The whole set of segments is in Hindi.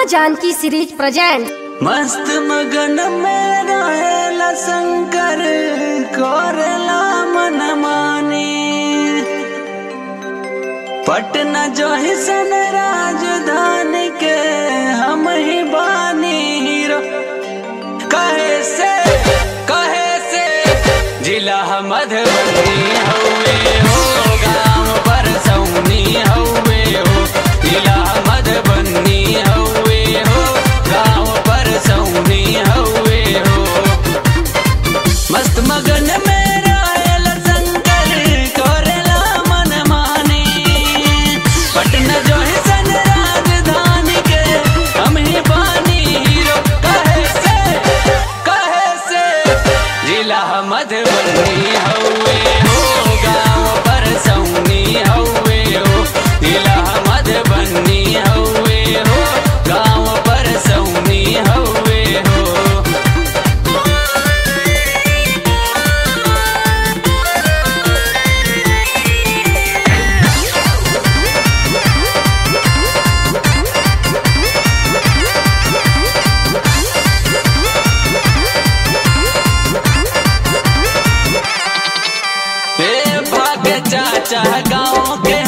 माँ जानकी सीरीज़ प्रेजेंट मस्त मगन मेरा शंकर, कोरला मन माने पटना जो है सन राजधानी के हम ही बानी हीरो। कहे से कहे से, जिला मधुबनी चाचा गाँव के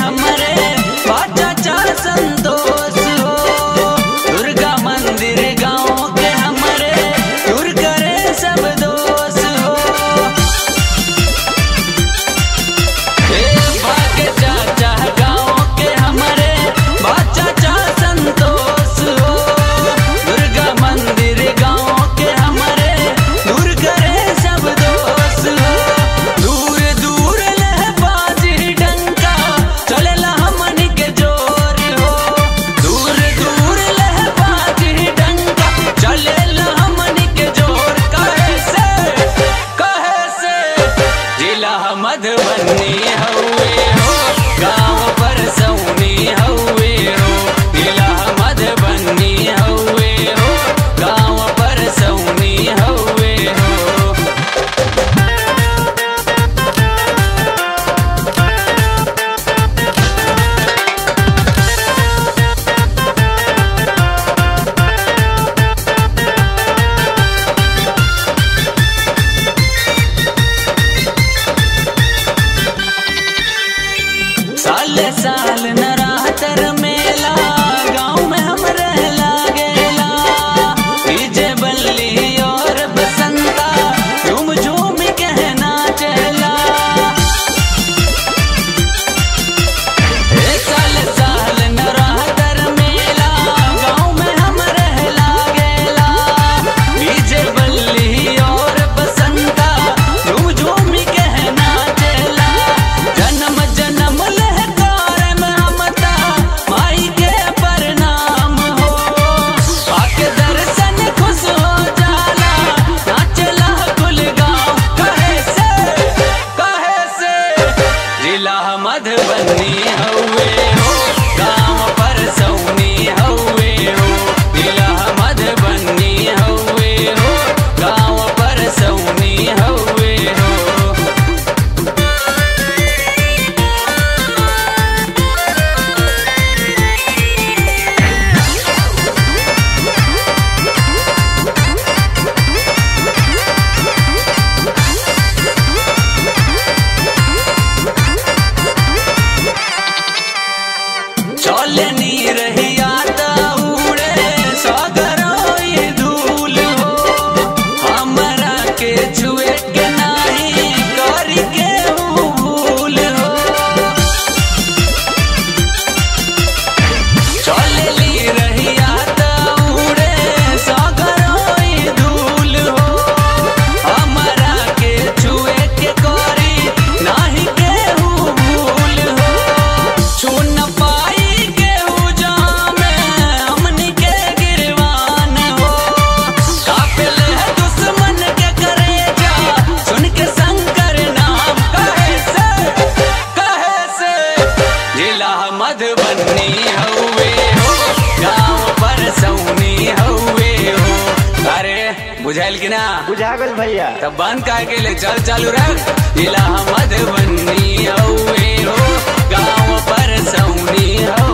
अहमद बन्नी हो गाँव पर सौनी हुए हो। अरे बुझाइल की ना? बुझा गल भैया। तब बंद का के ले चल चालू रख इलाहाबाद बन्नी हुए हो गाँव पर सौनी हो